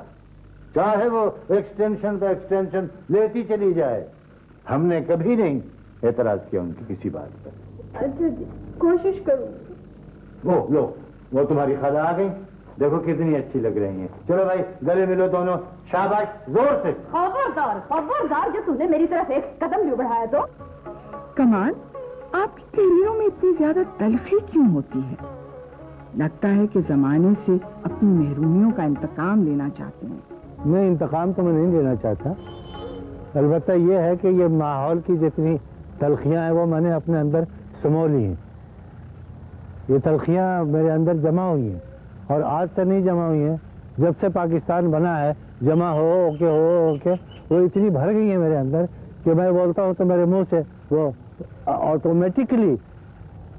C: चाहे वो एक्सटेंशन पे एक्सटेंशन लेती चली जाए। हमने कभी नहीं एतराज़ किया उनकी किसी बात पर।
F: अच्छा जी कोशिश करूँ
C: वो लो वो तुम्हारी खाला आ गई। देखो कितनी अच्छी लग रही हैं। चलो भाई गले मिलो दोनों। शाबाश ज़ोर से।
F: खबरदार खबरदार जो तुमने मेरी तरफ़ एक कदम भी बढ़ाया तो।
M: कमाल आपकी तहरीरों में इतनी ज़्यादा तलखी क्यों होती है? लगता है कि जमाने से अपनी महरूमियों का इंतकाम लेना चाहते हैं।
E: नहीं इंतकाम तो मैं नहीं लेना चाहता। अलबत्ता यह है कि ये माहौल की जितनी तलखियाँ हैं वो मैंने अपने अंदर समो ली हैं। ये तलखियाँ मेरे अंदर जमा हुई हैं। और आज से नहीं जमा हुई हैं। जब से पाकिस्तान बना है, जमा हो, ओके हो, ओके, वो इतनी भर गई है मेरे अंदर कि मैं बोलता हूँ तो मेरे मुँह से वो ऑटोमेटिकली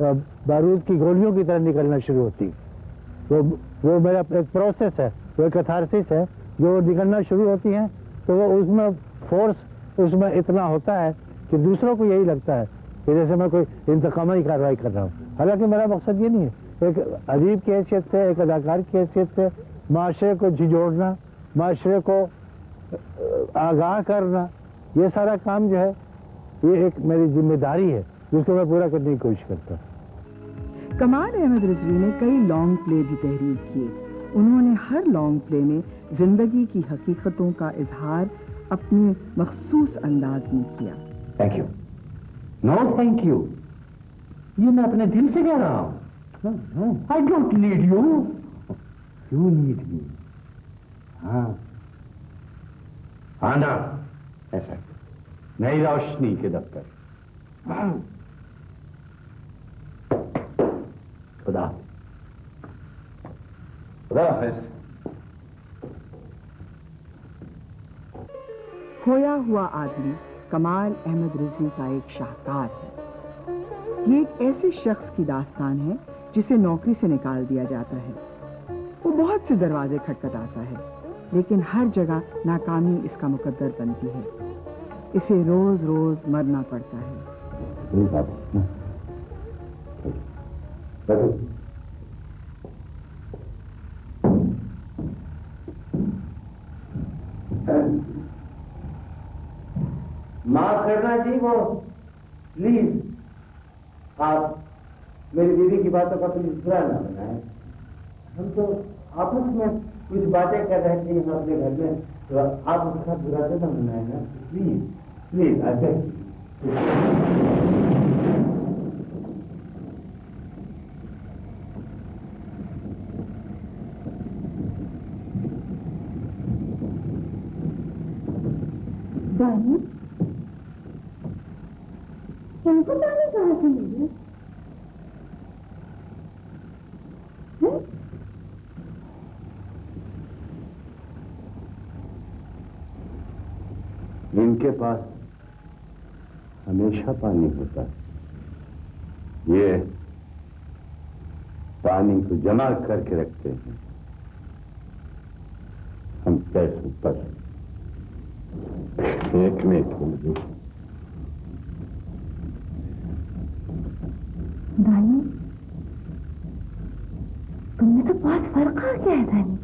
E: बारूद की गोलियों की तरह निकलना शुरू होती। वो वो मेरा एक प्रोसेस है, वो एक कथारसिस है। जो निकलना शुरू होती हैं तो वो उसमें फोर्स उसमें इतना होता है कि दूसरों को यही लगता है कि जैसे मैं कोई इंतकामी कार्रवाई कर रहा हूँ। हालाँकि मेरा मकसद ये नहीं है। एक अजीब की हैसियत से एक अदाकार की हैसियत से माशरे को झिझोड़ना माशरे को आगाह करना ये सारा काम जो है ये एक मेरी ज़िम्मेदारी है जिसको मैं पूरा करने की कोशिश करता हूँ।
A: कमाल अहमद रिजवी ने कई लॉन्ग प्ले भी तहरीर किए। उन्होंने हर लॉन्ग प्ले में ज़िंदगी की हकीकतों का इजहार अपने मखसूस अंदाज में किया।
C: Thank you no thank you ये मैं अपने दिल से कह रहा हूँ। I don't need you you need me हाँ। आना ऐसा नई रोशनी के दफ्तर। खुदा। खुदा हाफिज।
A: खोया हुआ आदमी कमाल अहमद रिजवी का एक शाहकार है। ये एक ऐसे शख्स की दास्तान है जिसे नौकरी से निकाल दिया जाता है। वो बहुत से दरवाजे खटखटाता है, लेकिन हर जगह नाकामी इसका मुकद्दर बनती है। इसे रोज रोज मरना पड़ता है।
C: माफ़ करना जी वो। प्लीज़। आप मेरी दीदी की बातों का प्लीज़ बुरा ना बनाए हम तो आपस में कुछ बातें कर रहे थे हम अपने घर में तो आप उसका बुरा तो ना बनाए ना? प्लीज़ प्लीज़ अच्छा
N: दानी इनको दानी कहाँ से मिली हैं?
O: इनके पास हमेशा पानी होता है। ये पानी को जमा करके रखते हैं। हम पैसों पर एक मिनट मुझे
N: दानी, तुमने तो बहुत फ़र्क आ गया है, दानी।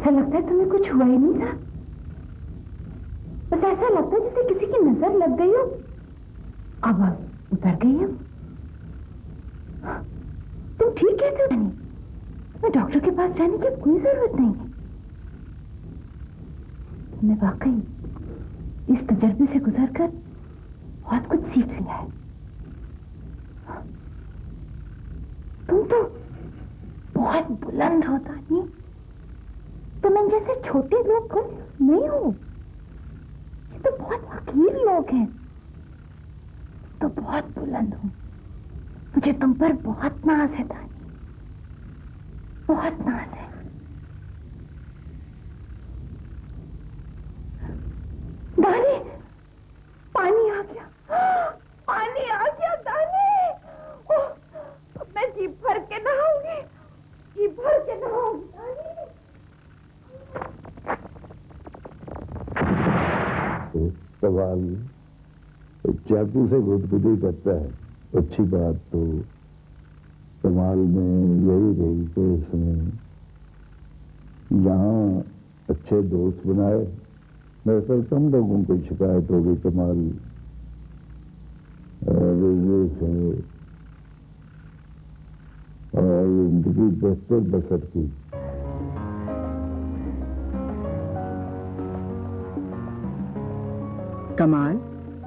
N: ऐसा लगता है तुम्हें कुछ हुआ ही नहीं था? बस ऐसा लगता है जैसे किसी की नज़र लग गई हो। अब उतर गई हो। तुम ठीक कहते हो दानी तुम्हें डॉक्टर के पास जाने की कोई ज़रूरत नहीं है। तुमने वाकई इस तजर्बे से गुजरकर बहुत कुछ सीख लिया है। तुम तो बहुत बुलंद हो, दानी। तुम जैसे छोटे लोग को नहीं हो। तो बहुत फकीर लोग हैं। तो बहुत बुलंद हो। मुझे तुम पर बहुत नाज है दानी बहुत नाज है। दानी पानी आ गया। पानी आ गया दानी। ओह, अब मैं जी भर के नहाऊँगी। जी भर के नहाऊँगी।
P: तो सवाल चाकू से गुदगुदी करता है। अच्छी बात तो कमाल में यही रही कि उसने यहाँ अच्छे दोस्त बनाए। मेरे ख्याल कम लोगों को शिकायत होगी कमाल। रेलवे से और ज़िंदगी बेहतर बसर की।
A: कमाल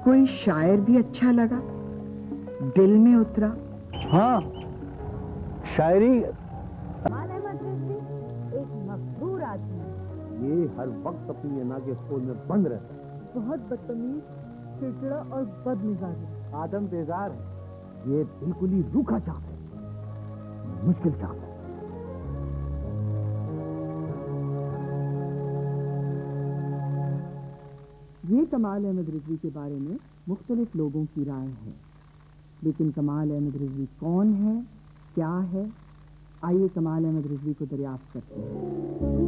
A: कोई शायर भी अच्छा लगा? दिल में उतरा।
E: हाँ शायरी।
Q: एक मकबूर आदमी।
R: ये हर वक्त अपनी अना के खोल में बंद रहता है
F: बहुत बदतमीज चिड़चिड़ा और बदमिजाज। है
R: आदम बेजार है। ये बिल्कुल ही रूखा चाहता है। मुश्किल चाहता है।
A: ये कमाल अहमद रिजवी के बारे में मुख्तलिफ़ लोगों की राय है। लेकिन कमाल अहमद रिजवी कौन है? क्या है? आइए कमाल अहमद रिजवी को दरियाफ्त करते हैं।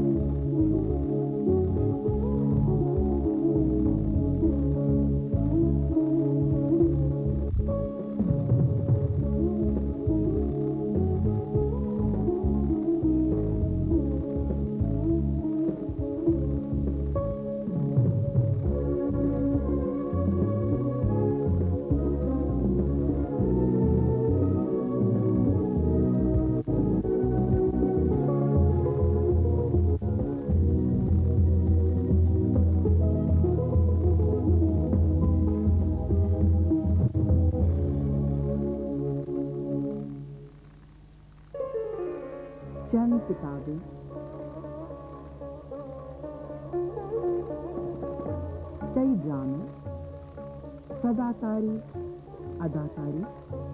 A: सदाकारी अदाकारी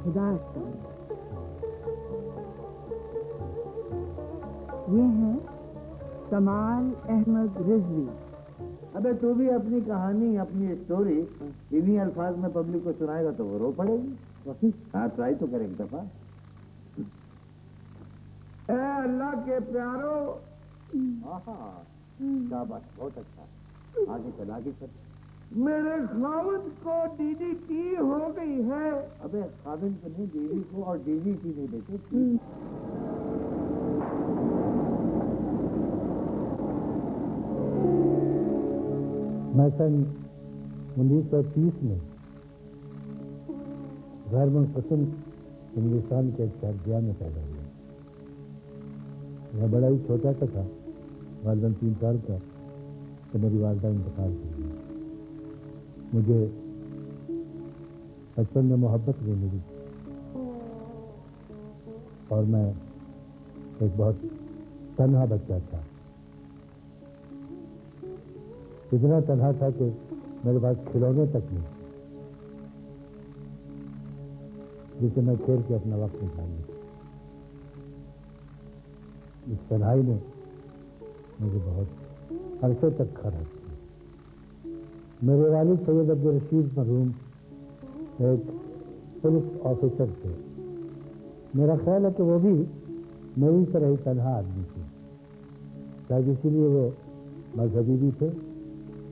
A: हिदायतकारी। ये हैं कमाल अहमद रिजवी।
O: अबे तू भी अपनी कहानी अपनी स्टोरी इन्हीं अल्फाज में पब्लिक को सुनाएगा तो वो रो पड़ेगी। हाँ ट्राई तो कर एक दफ़ा।
D: अल्लाह के प्यारो।
O: शाबाश बहुत अच्छा। आगे चल आगे चल।
D: मेरे खावत को डीडीटी हो गई है।
O: अबे खाविन को नहीं बीवी को और की नहीं देते
E: मैं सन 1930 में गैर मुनकसम हिंदुस्तान के एक में पैदा हुआ। मैं बड़ा ही छोटा सा था वालदन तीन साल का तो मेरी वालदा इंतकाल गई मुझे बचपन में मोहब्बत नहीं मिली। और मैं एक बहुत तन्हा बच्चा था। इतना तन्हा था कि मेरे पास खिलौने तक नहीं, जिसे मैं खेल के अपना वक्त निकाल इस तन्हाई ने मुझे बहुत अरसे तक खड़ा मेरे वालिद सैयद अब्दुल रशीद मरहूम एक पुलिस ऑफिसर थे। मेरा ख्याल है कि वो भी मेरी तरह ही तनहा आदमी थे। शायद इसीलिए वो मजहबी भी थे।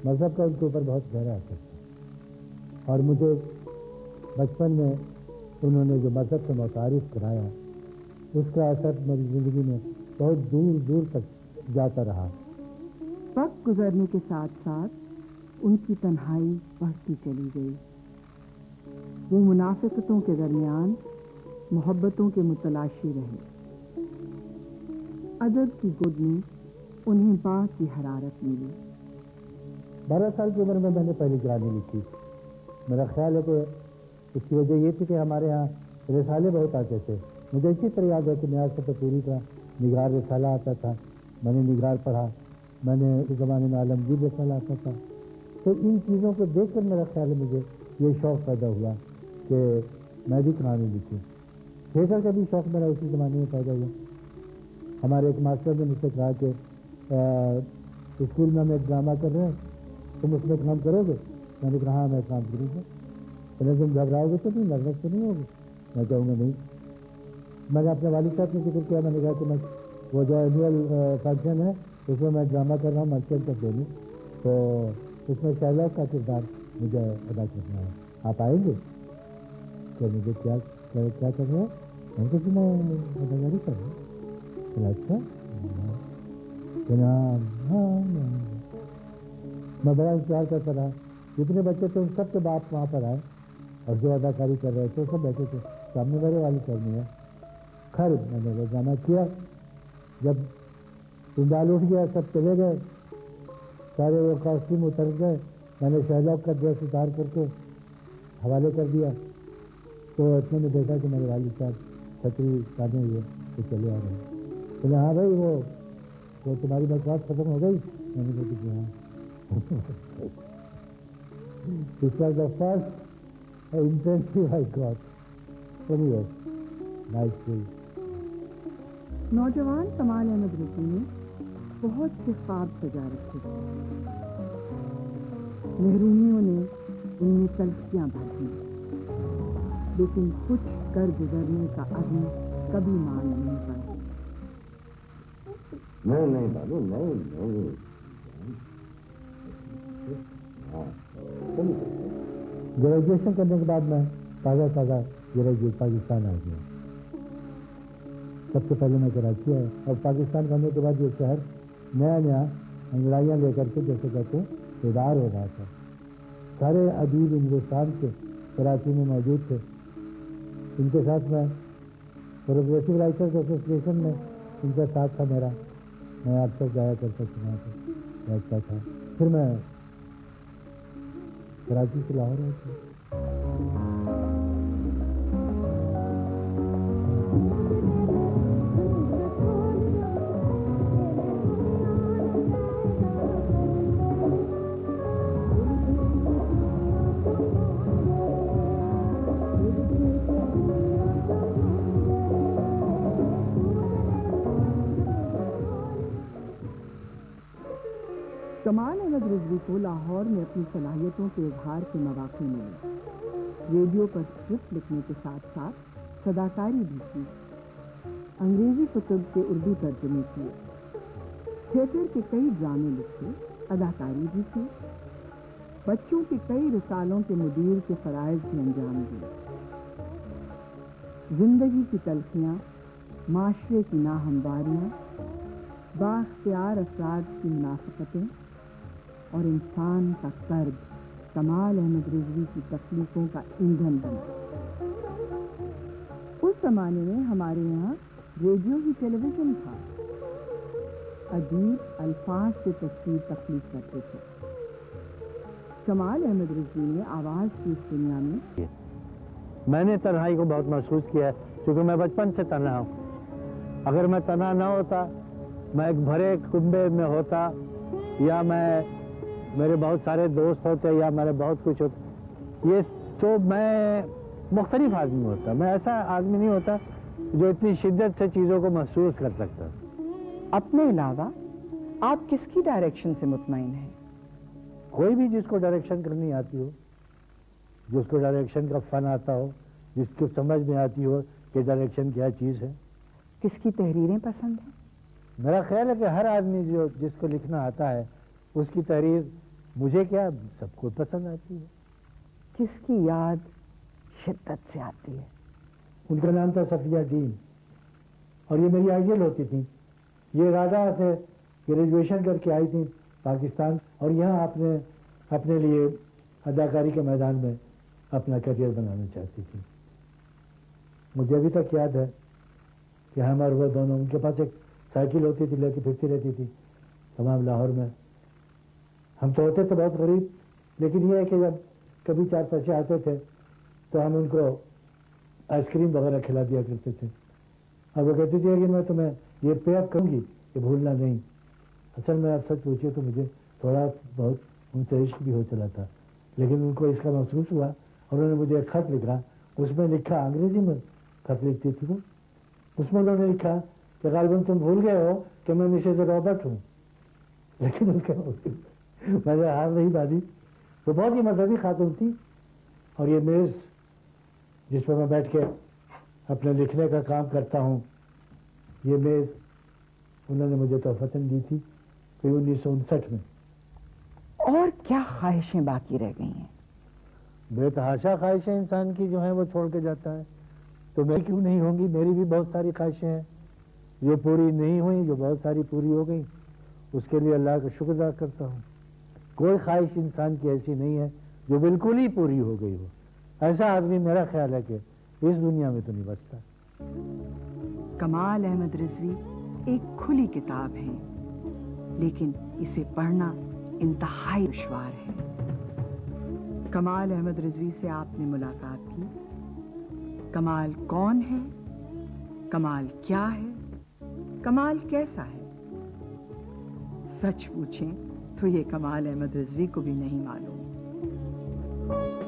E: मज़हब का उनके ऊपर बहुत गहरा असर था। और मुझे बचपन में उन्होंने जो मज़हब से मुतारफ़ कराया, उसका असर मेरी ज़िंदगी में बहुत दूर दूर तक जाता रहा।
A: वक्त गुजरने के साथ साथ उनकी तन्हाई बढ़ती चली गई। वो मुनाफिकतों के दरमियान मोहब्बतों के मुतलाशी रहे। अदब की गुद में उन्हें बात की हरारत मिली।
E: बारह साल की उम्र में मैंने पहली ग्रानी लिखी मेरा ख्याल है कि इसकी वजह ये थी कि हमारे यहाँ रिसाले बहुत आते थे। मुझे इसी तरह याद है कि न्याज से पूरी का निगार रिसाला आता था। मैंने निगार पढ़ा। मैंने उस ज़माने में आलमगीर रिसाला आता था। तो इन चीज़ों को देख कर मेरा ख्याल है मुझे ये शौक़ पैदा हुआ कि मैं भी कहानी लिखूँ। थिएटर का भी शौक़ मेरा उसी ज़माने में पैदा हुआ। हमारे एक मास्टर ने मुझसे कहा कि स्कूल में हम एक ड्रामा कर रहे हैं, तुम उसमें काम करोगे? मैंने कहा हाँ मैं काम करूँगा। पहले तुम घबराओगे तो नहीं नर्वस तो नहीं होगी। मैं कहूँगा, नहीं। मैंने अपने वालिद साहब ने ज़िक्र किया, मैंने कहा कि मैं, वो जो एनुअल फ़ंक्शन है, उसमें मैं ड्रामा कर रहा हूँ मर्चेंट ऑफ़ डेली तो उसमें शैलॉक का किरदार मुझे अदा करना है। आप आएँगे? तो मुझे क्या क्या, क्या करना है? मैंने कहा कि मैं अदाकारी कर रहा हूँ अच्छा। हाँ मैं बड़ा इंतज़ार करता रहा। जितने बच्चे थे उन सब के बाप वहाँ पर आए और जो अदाकारी कर रहे थे सब बैठे थे। सामने मेरे वाली करनी है। खैर मैंने रोज़ाना किया। जब पिंडाल उठ गया सब चले गए। सारे वो कॉस्ट्यूम उतर गए। मैंने शहलॉक का ड्रेस उतार करके हवाले कर दिया। तो में देखा कि मेरे वाली साहब छतरी काटे हुए तो चले आ रहे बोले हाँ भाई वो वो तुम्हारी बकवास खत्म हो गई? मैंने कहा कि हाँ the first intensive I got. Anyway, nice day.
A: नौजवान कमाल अहमद रफी ने बहुत से ख्वाब सजा रखे थे। महरूमियों ने उनमें तलखियाँ भर दी लेकिन कुछ कर गुजरने का अभी कभी मान नहीं पड़ा
L: नहीं नहीं बाबू नहीं नहीं।
E: ग्रेजुएशन करने के बाद मैं ताज़ा ताज़ा ग्रेजुएट पाकिस्तान आ गया। सबसे पहले मैं कराची आया। और पाकिस्तान करने के बाद ये शहर नया नया अंगड़ाइयाँ लेकर के, जैसे कहते हैं, बेदार हो रहा था। सारे अदीब हिंदुस्तान के कराची में मौजूद थे। इनके साथ मैं प्रोग्रेसिव राइटर्स एसोसिएशन में इनका साथ था मेरा। मैं अक्सर जाया करता सुना था बैठता था। फिर मैं कराची से लाहौर आया था।
A: को लाहौर में अपनी सलाहियतों के इजहार के मौाक़े मिले। रेडियो पर स्क्रिप्ट लिखने के साथ साथ सदाकारी भी की। अंग्रेज़ी कुतुब के उर्दू तर्जमे किए। थिएटर के कई ड्रामे लिखे, अदाकारी भी की। बच्चों के कई रिसालों के मुदीर के फ़राइज भी अंजाम दिए। ज़िंदगी की तलखियाँ, माशरे की नाहमवारियाँ, बाख्तियार अफराद की मुनाफतें और इंसान का कर्ज कमाल अहमद रिजवी की तकलीफों का ईंधन बना उस जमाने में हमारे यहाँ रेडियो ही टेलीविज़न था। अजीब अल्फाज से तस्वीर तकलीफ़ करते थे। कमाल अहमद रिजवी ने आवाज़ की इस दुनिया में।
B: मैंने तन्हाई को बहुत महसूस किया है, क्योंकि मैं बचपन से तना हूँ। अगर मैं तन्हा ना होता, मैं एक भरे कुंबे में होता, या मैं मेरे बहुत सारे दोस्त होते या मेरे बहुत कुछ होते ये तो मैं मुख्तलिफ़ आदमी होता मैं ऐसा आदमी नहीं होता जो इतनी शिद्दत से चीज़ों को महसूस कर सकता।
M: अपने अलावा आप किसकी डायरेक्शन से मुतमिन हैं?
B: कोई भी जिसको डायरेक्शन करनी आती हो जिसको डायरेक्शन का फन आता हो जिसको समझ में आती हो कि डायरेक्शन क्या चीज़ है।
M: किसकी तहरीरें पसंद हैं?
B: मेरा ख्याल है कि हर आदमी जो जिसको लिखना आता है उसकी तहरीर मुझे क्या सबको पसंद आती है?
M: किसकी याद शिद्दत से आती है?
E: उनका नाम था सफिया दीन। और ये मेरी आइडियल होती थी। ये राधा से ग्रेजुएशन करके आई थी पाकिस्तान और यहाँ आपने अपने लिए अदाकारी के मैदान में अपना करियर बनाना चाहती थी। मुझे अभी तक याद है कि हम और वो दोनों उनके पास एक साइकिल होती थी लेके फिरती रहती थी तमाम लाहौर में। हम तो होते थे बहुत गरीब, लेकिन ये है कि जब कभी चार पैसे आते थे तो हम उनको आइसक्रीम वगैरह खिला दिया करते थे। और वो कहती थी कि मैं तुम्हें ये पे अप करूँगी, ये भूलना नहीं। असल में आप सच पूछिए तो मुझे थोड़ा बहुत उनसे इश्क भी हो चला था। लेकिन उनको इसका महसूस हुआ और उन्होंने मुझे एक खत लिखा। उसमें लिखा, अंग्रेज़ी में खत लिखती थी वो। उसमें उन्होंने लिखा कि गालबन तुम भूल गए हो कि मैं मिसेज रॉबर्ट हूँ। लेकिन उसके मैंने हार नहीं बाजी वो बहुत ही मजहबी खातून थी और ये मेज़ जिस पर मैं बैठ के अपने लिखने का काम करता हूँ ये मेज़ उन्होंने मुझे तोहफतन दी थी कोई उन्नीस सौ उनसठ में
M: और क्या ख्वाहिशें बाकी रह गई हैं
B: बेतहाशा ख्वाहिशें इंसान की जो है वो छोड़ के जाता है तो मैं क्यों नहीं होंगी मेरी भी बहुत सारी ख्वाहिशें हैं जो पूरी नहीं हुई जो बहुत सारी पूरी हो गई उसके लिए अल्लाह का शुक्र अदा करता हूँ कोई ख्वाहिश इंसान की ऐसी नहीं है जो बिल्कुल ही पूरी हो गई हो। ऐसा आदमी मेरा ख्याल है कि इस दुनिया में तो नहीं बचता।
A: कमाल अहमद रिजवी एक खुली किताब है, लेकिन इसे पढ़ना इंतहाई दुशवार है। कमाल अहमद रिजवी से आपने मुलाकात की। कमाल कौन है? कमाल क्या है? कमाल कैसा है? सच पूछें तो ये कमाल अहमद रिजवी को भी नहीं मालूम।